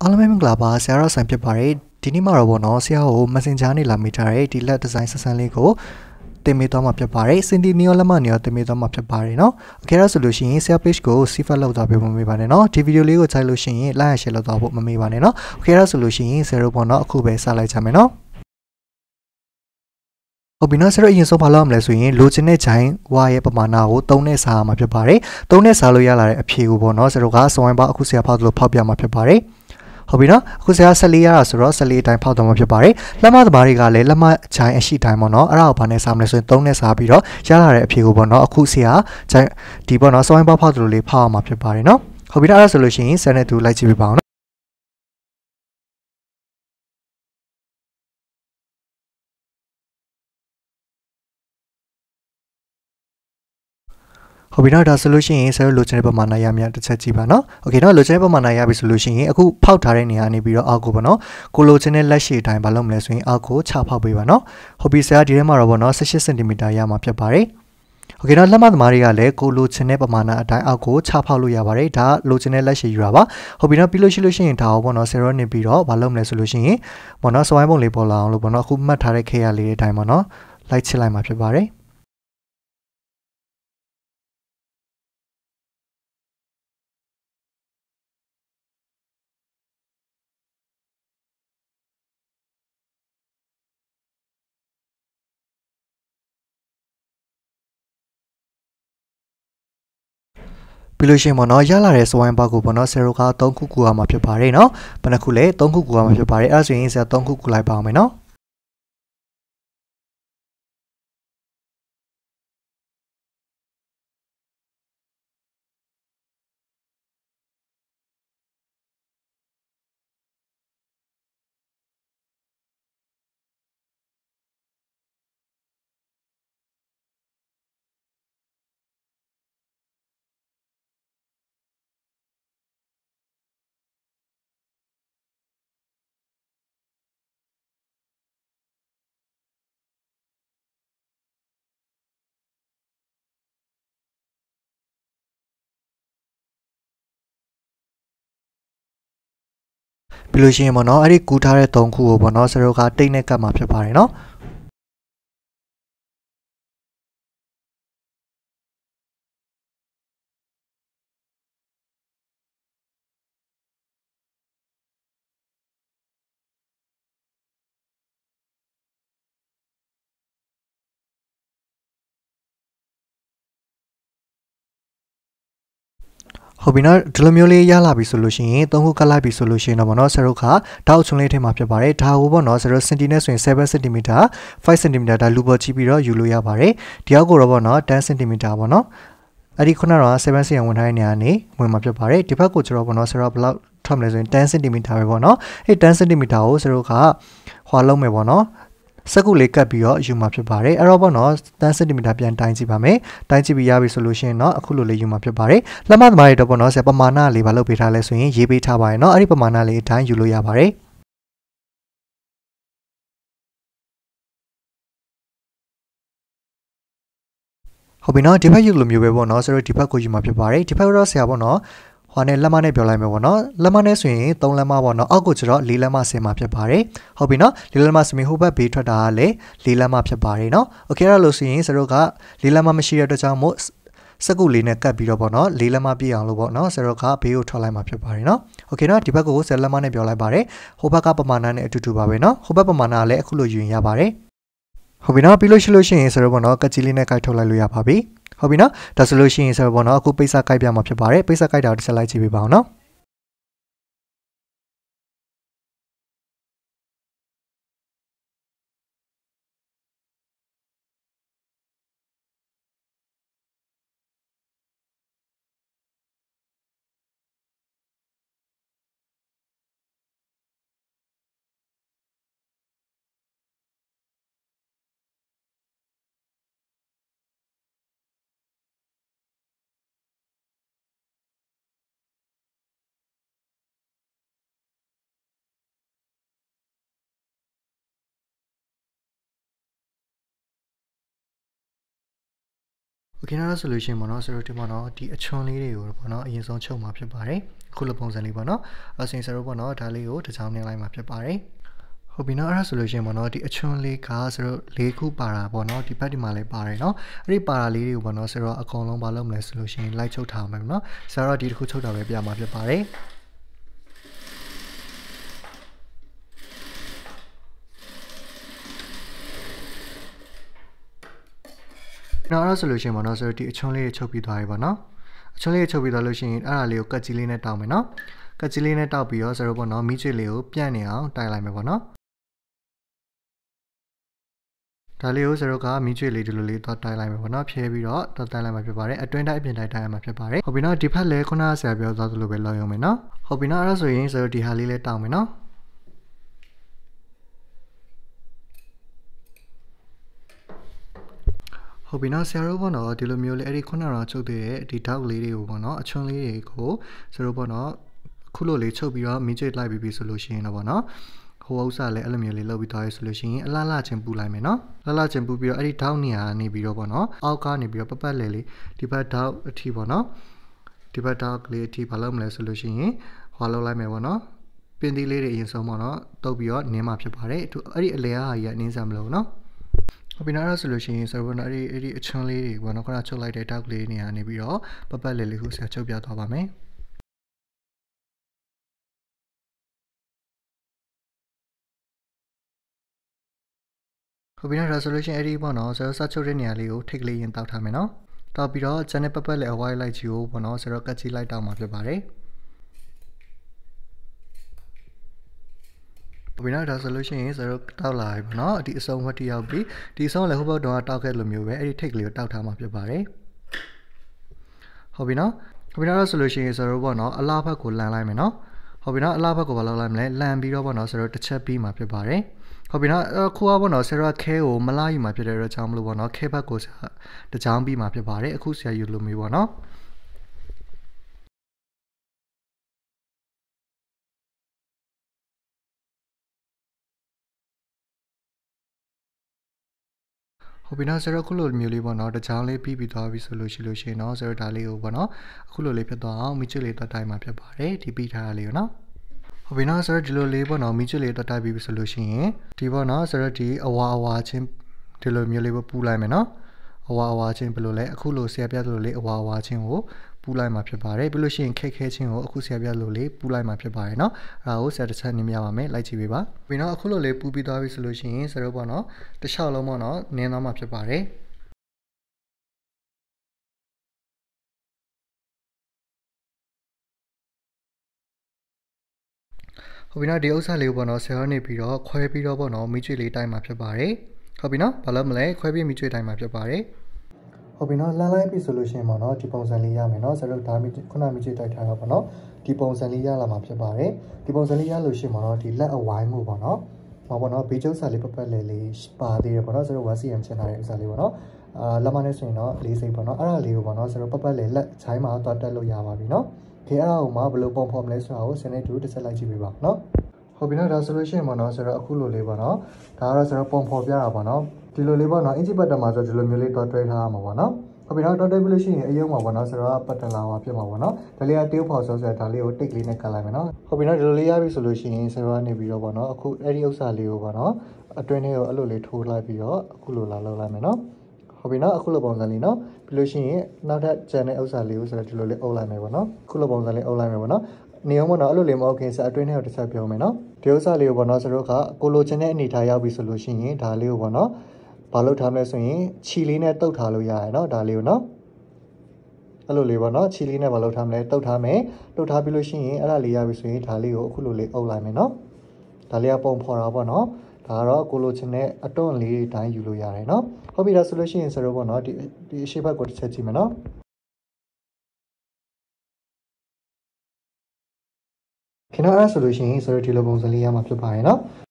အားလုံးပဲမင်္ဂလာပါဆရာတော်ဆိုင်ဖြစ်ပါတယ်ဒီနေ့မှာတော့ဗောနော်ဆရာကို Messenger နဲ့လာမိထားတဲ့ဒီလက် design ဆက်ဆန်းလေးကိုတင်ပေးသွားမှာဖြစ်ပါတယ်စင်တီနီယောလက်မနီယောတင်ပေးသွားမှာဖြစ်ပါတယ်เนาะโอเคတော့ဆိုလို့ရှိရင် share page ကို cipher လောက်သွားပေးမမေးပါနဲ့เนาะဒီဗီဒီယိုလေးကိုကြိုက်လို့ရှိရင် like and share လောက်သွားဖို့မမေးပါနဲ့เนาะโอเคတော့ဆိုလို့ရှိရင်ဆရာတို့ဗောနော်အခုပဲစလိုက်ကြမယ်เนาะဟုတ်ပြီနော်ဆရာတို့အရင်ဆုံးဘာလုပ်ရမလဲဆိုရင်လိုချင်တဲ့ဂျိုင်းဝါရဲ့ပမာဏကို3နဲ့စားရမှာဖြစ်ပါတယ်3နဲ့စားလို့ရလာတဲ့အဖြေကိုပေါ့နော်ဆရာတို့ကစုံဝိုင်းပါအခုဆရာဖောက်သလိုဖောက်ပြမှာဖြစ်ပါတယ် ဟုတ်ပြီနော်အခုဆရာ14ရတာဆိုတော့14အတိုင်းဖောက်တော့မှာဖြစ်ပါတယ်လက်မသမားတွေကလည်းလက်မချိုင်းအရှိတိုင်းပေါ့နော်အဲ့ဒါကိုဘာနဲ့စားမလဲဆိုရင်3နဲ့စားပြီးတော့ရလာတဲ့အဖြေကိုပေါ့နော်အခုဆရာဂျိုင်းဒီပေါ့နော်စုံဝိုင်းပါဖောက်သလိုလေးဖောက်အောင်မှာဖြစ်ပါတယ်နော်ဟုတ်ပြီနော်အဲ့ဒါဆိုလို့ရှိရင်ဆယ်နဲ့တူလိုက်ကြည့်ပြပါအောင် ဟုတ်ပြီနော်ဒါဆိုလို့ရှိရင်ဆရာတို့လိုချင်တဲ့ပမာဏရမြတစ်ချက်ကြည့်ပါနော်โอเคနော်လိုချင်တဲ့ပမာဏရပြီဆိုလို့ရှိရင်အခုဖောက်ထားတဲ့နေရာနေပြီးတော့အောက်ကိုပေါ့နော်ကိုလိုချင်တဲ့လက်ရှိအတိုင်းဘာလုပ်မလဲဆိုရင်အောက်ကိုချဖောက်ပေးပါနော်ဟုတ်ပြီဆရာဒီထဲမှာတော့ပေါ့နော်18စင်တီမီတာရမှာဖြစ်ပါတယ်โอเคနော်လက်မသမားတွေကလည်းကိုလိုချင်တဲ့ပမာဏအတိုင်းအောက်ကိုချဖောက်လို့ရပါတယ်ဒါလိုချင်တဲ့လက်ရှိယူတာပါဟုတ်ပြီနော်ပြီးလို့ရှိလို့ရှိရင်ဒါကိုပေါ့နော်ဆယ်ရောနေပြီးတော့မလုပ်မလဲဆိုလို့ရှိရင်ပေါ့နော်စဝိုင်းပုံလေးပေါ်လာအောင်လို့ပေါ့နော်အခုမှတ်ထားတဲ့ခေရလေးအတိုင်းပေါ့နော်လိုက်ချစ်လိုက်မှာဖြစ်ပါတယ် ပြီးလို့ရှိရင်ပေါ့နော်ရလာတဲ့စဝိုင်းဘောက်ကိုပေါ့နော်ဆယ်ရိုက3ခုကူရမှာဖြစ်ပါတယ်နော်ဘယ်နှခုလဲ3ခုကူရမှာဖြစ်ပါတယ်အဲ့ဒါဆိုရင်ဆရာ3ခုကူလိုက်ပါအောင်မယ်နော် ပြီးလို့ရှိရင်ပေါ့နော်အဲ့ဒီကူထားတဲ့3ခုကိုပေါ့နော်ဆရာတို့ကတိတ်နဲ့ကတ်မှာဖြစ်ပါတယ်နော် ဟုတ်ပြီနော်ဒီလိုမျိုးလေးရလာပြီဆိုလို့ရှိရင်သုံးခုကတ်လိုက်ပြီဆိုလို့ရှိရင်တော့ဗောနော်ဆရာတို့ကဓာတ်အချုံလေးထဲမှာဖြစ်ပါတယ်ဒါကိုဗောနော်ဆရာတို့စင်တီနဲ့ဆိုရင်7 cm 5 cm ဒါလူပေါ်ကြည့်ပြီးတော့ယူလို့ရပါတယ်ဒီအောက်ကိုတော့ဗောနော်10 cm ဗောနော်အဲ့ဒီခုနကတော့7 cm ဝင်ထားတဲ့နေရာနေဝင်မှာဖြစ်ပါတယ်ဒီဘက်ကိုကျတော့ဗောနော်ဆရာတို့ဘယ်လောက်ထွက်မလဲဆိုရင်10 cm ပဲဗောနော်အဲ့10 cm ကိုဆရာတို့ကဟွာလုံးမယ်ဗောနော် စက်ကူလေးကတ်ပြီးတော့ယူမှာဖြစ်ပါတယ်အဲ့တော့ပေါ့နော်10 cm ပြန်တိုင်းကြည့်ပါမယ်တိုင်းကြည့်ပြီးရပြီဆိုလို့ရှိရင်တော့အခုလိုလေးယူမှာဖြစ်ပါတယ်လက်မသမားတွေတော့ပေါ့နော်ဆရာပမာဏလေးပါလုပ်ပေးထားလဲဆိုရင်ရေးပေးထားပါရနော်အဲ့ဒီပမာဏလေးအတိုင်းယူလို့ရပါတယ်ဟုတ်ပြီနော်ဒီဘက်ယူလိုမျိုးပဲပေါ့နော်ဆိုတော့ဒီဘက်ကိုယူမှာဖြစ်ပါတယ်ဒီဘက်တော့ဆရာပေါ့နော် ဟောနဲ့လက်မနဲ့ပြောလိုက်မယ်ပေါ့နော်လက်မနဲ့ဆိုရင်3လက်မပေါ့နော်အောက်ကိုကျတော့4လက်မဆင်မှာဖြစ်ပါတယ်ဟုတ်ပြီနော်4လက်မဆင်ပြီးဟိုဘက်ဘေးထွက်တာကလည်း4လက်မဖြစ်ပါတယ်နော်โอเคအဲ့လိုဆိုရင်စတို့က4လက်မမရှိတဲ့အတွက်ကြောင့်မို့စက်ကူလေးနဲ့ကတ်ပြီးတော့ပေါ့နော်လေးလက်မပြည့်အောင်လို့ပေါ့နော်ဆယ်တော့ကဘေးကိုထွက်လိုက်မှာဖြစ်ပါတယ်နော်โอเคနော်ဒီဘက်ကိုဆယ်လက်မနဲ့ပြောလိုက်ပါတယ်ဟိုဘက်ကပမာဏနဲ့အတူတူပါပဲနော်ဟိုဘက်ပမာဏကလည်းအခုလိုယူရင်ရပါတယ်ဟုတ်ပြီနော်ပြီးလို့ရှိလို့ရှိရင်ဆယ်တော့ပေါ့နော်ကတ်ကြီးလေးနဲ့ကိုက်ထုတ်လိုက်လို့ရပါပြီ ဟုတ်ပြီနော်ဒါဆိုလို့ရှိရင်ဆိုတော့ပေါ့နော်အခုပိတ်စကိုက်ပြမှာဖြစ်ပါတယ်ပိတ်စကိုက်တာကိုတစ်ချက်လိုက်ကြည့်ပေးပါအောင်နော် okay တော့ဆိုလို့ရှိရင်ပေါ့နော်ဆိုတော့ဒီပေါ့နော်ဒီအချွန်လေးတွေကိုပေါ့နော်အရင်ဆုံးချုပ်မှာဖြစ်ပါတယ်ခုလိုပုံစံလေးပေါ့နော်အစင်ဆိုတော့ပေါ့နော်ဒါလေးကိုတစ်ချောင်းနှင်းလိုက်မှာဖြစ်ပါတယ်ဟုတ်ပြီနော်အဲ့ဒါဆိုလို့ရှိရင်ပေါ့နော်ဒီအချွန်လေးကဆိုတော့၄ခုပါတာပေါ့နော်ဒီဘက်ဒီမှာလည်းပါတယ်နော်အဲ့ဒီပါတာလေးတွေကိုပေါ့နော်ဆိုတော့အကုန်လုံးမလုပ်မလဲဆိုလို့ရှိရင်လိုက်ချုပ်ထားမှာပေါ့နော်ဆိုတော့ဒီတစ်ခုချုပ်တာပဲပြမှာဖြစ်ပါတယ် နောက်တော့ဆိုလို့ရှိရင်ပေါ့နော်ဆိုတော့ဒီအချွန်းလေးတွေချုပ်ပြီးသွားပြီပေါ့နော်အချွန်းလေးတွေချုပ်ပြီးသွားလို့ရှိရင်အဲ့ဒါလေးကိုကတ်ကြီးလေးနဲ့တောက်မယ်နော်ကတ်ကြီးလေးနဲ့တောက်ပြီးတော့ဆိုတော့ပေါ့နော်မိကျွေလေးကိုပြန့်နေအောင်တိုက်လိုက်မယ်ပေါ့နော်ဒါလေးကိုစရုပ်ကမီးကျွေလေးဒီလိုလေးတော့တိုက်လိုက်မယ်ပေါ့နော်ဖြဲပြီးတော့တော့တိုက်လိုက်မှာဖြစ်ပါတယ်အတွင်းတိုင်းအပြင်တိုင်းတိုက်ရမှာဖြစ်ပါတယ်ဟုတ်ပြီနော်ဒီဖက်လည်းခုနကဆရာပြောသွားသလိုပဲလောက်ရုံပဲနော်ဟုတ်ပြီနော်အဲ့ဒါဆိုရင်စရုပ်ဒီဟာလေးလည်းတောင်းမယ်နော် ဟုတ်ပြီနော်ဆရာတို့ပေါ့နော်ဒီလိုမျိုးလေးအဲ့ဒီခုနကတော့ချုပ်သေးတဲ့ဒီတောက်လေးတွေကိုပေါ့နော်အချွန်းလေးတွေကိုဆရာတို့ပေါ့နော်ခုလိုလေးချုပ်ပြီးတော့မီးကျွေလိုက်ပြီးပြီဆိုလို့ရှိရင်တော့ပေါ့နော်ဟိုဥစ္စာလည်းအဲ့လိုမျိုးလေးလုပ်ပြီးသွားရဆိုလို့ရှိရင်အလားလားချင်းပူလိုက်မယ်နော်လှလှချင်းပူပြီးတော့အဲ့ဒီထောက်နေရာနေပြီးတော့ပေါ့နော်အောက်ကနေပြီးတော့ပပတ်လေလေးဒီဘက်ထောက်အထိပေါ့နော်ဒီဘက်ထောက်ကလေးအထိဘာလုပ်မလဲဆိုလို့ရှိရင်ဟွာလုပ်လိုက်မယ်ပေါ့နော်ပင်သီးလေးတွေအရင်ဆုံးပေါ့နော်တုပ်ပြီးတော့နင်းမှာဖြစ်ပါတယ်အဲ့ဒီအလဲအားကြီးကနင်းစမ်းမလို့နော်ဟုတ် ပြီနော်အဲ့ဆိုလို့ရှိရင်ဆိုတော့အဲ့ဒီအဲ့ဒီအချွန်းလေးတွေပေါ့နော်ခုနချုပ်လိုက်တဲ့တောက်ကလေးနေရာနေပြီးတော့ပပတ်လေလေးကိုဆက်ချုပ်ပြသွားပါမယ်ဟုတ်ပြီနော်ဒါဆိုလို့ရှိရင်အဲ့ဒီပေါ့နော်ဆိုတော့စချုပ်တဲ့နေရာလေးကိုထိတ်ကလေးရင်တောက်ထားမယ်နော်တောက်ပြီးတော့ channel ပတ်ပတ်လေးအဝိုင်းလိုက်ချီကိုပေါ့နော်ဆိုတော့ကတ်ချီလိုက်တောက်မှာဖြစ်ပါတယ် ဘယ်တော့ဒါဆိုလို့ရှိရင်ဆိုတော့တောက်လာပြီပေါ့နော်ဒီအစုံဝတ်တရောက်ပြီးဒီအစုံလည်းဟိုဘက်တော့တောက်ခဲ့လိုမျိုးပဲအဲ့ဒီထိတ်ကလေးကိုတောက်ထားမှာဖြစ်ပါတယ်ဟုတ်ပြီနော်ဟုတ်ပြီနော်ဆိုလို့ရှိရင်ဆိုတော့ပေါ့နော်အလားဘက်ကိုလန်လိုက်မယ်နော်ဟုတ်ပြီနော်အလားဘက်ကိုဘာလုပ်လိုက်မလဲလန်ပြီးတော့ပေါ့နော်ဆိုတော့တစ်ချက်ပြီးမှာဖြစ်ပါတယ်ဟုတ်ပြီနော်အခုကပေါ့နော်ဆရာခဲကိုမလာယူမှာဖြစ်တဲ့အတွက်ကြောင့်မလို့ပေါ့နော်ခဲဘက်ကိုဆရာတကြောင်ပြီးမှာဖြစ်ပါတယ်အခုဆရာယူလို့မျိုးပေါ့နော် ဟုတ်ပြီနော်ဆိုတော့အခုလိုမျိုးလေးပေါ့နော်တချောင်းလေးပြီးပြီးသွားပြီဆိုလို့ရှိလို့ရှိရင်တော့ဆိုတော့ဒါလေးကိုပေါ့နော်အခုလိုလေးဖြစ်သွားအောင်မိချစ်လေးတက်တိုင်းမှာဖြစ်ပါတယ်ဒီပြီးထားတာလေးကိုနော်ဟုတ်ပြီနော်ဆိုတော့ဒီလိုလေးပေါ့နော်မိချစ်လေးတက်တိုက်ပြီးပြီဆိုလို့ရှိရင်ဒီပေါ့နော်ဆိုတော့ဒီအဝါအဝါချင်းဒီလိုမျိုးလေးပဲပူလိုက်မယ်နော်အဝါအဝါချင်းဘယ်လိုလဲအခုလိုဆရာပြသလိုလေးအဝါအဝါချင်းကို ပူလိုက်မှာဖြစ်ပါတယ်ပြီးလို့ရှိရင်ခက်ခဲချင်းကိုအခုဆရာပြလိုလေးပူလိုက်မှာဖြစ်ပါတယ်เนาะအဲဒါကိုဆရာတစ်ချက်နင်းပြပါမယ်လိုက်ကြည့်ပေးပါပြီးတော့အခုလိုလေးပူပြီးသွားပြီဆိုလို့ရှိရင်ဆရာတို့ပေါ့နော်တစ်လျှောက်လုံးပေါ့နော်နင်းသွားမှာဖြစ်ပါတယ်ဟုတ်ပြီနော်ဒီဥစ္စာလေးကိုပေါ့နော်ဆယ်ရောနေပြီးတော့ခွဲပြီးတော့ပေါ့နော်မိကျွေလေးတိုင်းမှာဖြစ်ပါတယ်ဟုတ်ပြီနော်ဘာလို့မလဲခွဲပြီးမိကျွေတိုင်းမှာဖြစ်ပါတယ် ဟုတ်ပြီနော်လမ်းလိုက်ပြီဆိုလို့ရှိရင်ပေါ့နော်ဒီပုံစံလေးရမယ်နော်ဆယ်ရောဒါမိခုနမိကျွေတိုက်ထားတော့ပေါ့နော်ဒီပုံစံလေးရလာမှာဖြစ်ပါတယ်ဒီပုံစံလေးရလို့ရှိရင်ပေါ့နော်ဒီလက်အဝိုင်းမှုပေါ့နော်ဟောပေါ့နော်ဘေးကျုပ်စာလေးပပတ်လေးလေးပါသေးတယ်ပေါ့နော်ဆယ်ရော 1cm ချင်ထားတဲ့ဥစ္စာလေးပေါ့နော်အာလက်မနဲ့ဆိုရင်တော့၄စိတ်ပေါ့နော်အဲ့ဒါလေးကိုပေါ့နော်ဆယ်ရောပပတ်လေးလက်ချိုင်းမှာသွားတက်လို့ရပါပြီနော်ခေအဲ့ဒါကိုမှဘယ်လိုပုံဖော်မလဲဆိုတာကိုစနေတူတစ်ဆက်လိုက်ကြည့်ပေးပါနော်ဟုတ်ပြီနော်ဒါဆိုလို့ရှိရင်ပေါ့နော်ဆိုတော့အခုလိုလေးပေါ့နော်ဒါကတော့ဆိုတော့ပုံဖော်ပြတာပေါ့နော် ဒီလိုလေးပေါ့နော်အင်ဂျီပတ်တမှာဆိုဒီလိုမျိုးလေးတော့တွဲထားရမှာပေါ့နော်ဟုတ်ပြီနော်တော့တွဲပြီးလို့ရှိရင်အယုံမှာပေါ့နော်ဆိုတော့ပတ်တလာမှာဖြစ်မှာပေါ့နော်ဒါလေးကတေးဖော်ဆိုဆိုဒါလေးကိုတိတ်လေးနဲ့ကတ်လိုက်မယ်နော်ဟုတ်ပြီနော်ဒီလိုလေးရပြီဆိုလို့ရှိရင်ဆိုတော့နေပြီးတော့ပေါ့နော်အခုအဲ့ဒီဥစ္စာလေးကိုပေါ့နော်အတွင်းထဲကိုအဲ့လိုလေးထိုးလိုက်ပြီးတော့အခုလိုလာလောက်လိုက်မယ်နော်ဟုတ်ပြီနော်အခုလိုပုံစံလေးနော်ပြီးလို့ရှိရင်နောက်ထပ်ကျန်တဲ့ဥစ္စာလေးကိုဆိုတော့ဒီလိုလေးအုပ်လိုက်မယ်ပေါ့နော်အခုလိုပုံစံလေးအုပ်လိုက်မယ်ပေါ့နော်နေအောင်ပေါ့နော်အဲ့လိုလေးမဟုတ်ခင်စအတွင်းထဲကိုတစ်ချက်ပြောမယ်နော်ဒီဥစ္စာလေးကိုပေါ့နော်ဆိုတော့ကကိုလိုချင်တဲ့အနေထားရောက်ပြီဆိုလို့ရှိရင်ဒါလေးကိုပေါ့နော် ဘာလုပ်ထားမလဲဆိုရင်ခြီလေးနဲ့တုတ်ထားလို့ရရနော်ဒါလေးကိုနော်အဲ့လိုလေးပေါ့နော်ခြီလေးနဲ့ဘာလုပ်ထားမလဲတုတ်ထားမယ်တုတ်ထားပြီးလို့ရှိရင်အဲ့ဒါလေးရပြီဆိုရင်ဒါလေးကိုအခုလိုလေးအုပ်လိုက်မယ်နော်ဒါလေးကပုံဖော်တာပေါ့နော်ဒါကတော့ကိုလိုချင်တဲ့အတွန့်လေးတိုင်းယူလို့ရတယ်เนาะဟုတ်ပြီဒါဆိုလို့ရှိရင်ဆိုတော့ပေါ့နော်ဒီဒီအရှိဘက်ကိုတစ်ချက်ကြည့်မယ်เนาะခင်ဗျားအဲ့ဆိုလို့ရှိရင်ဆိုတော့ဒီလိုပုံစံလေးရမှာဖြစ်ပါတယ်เนาะ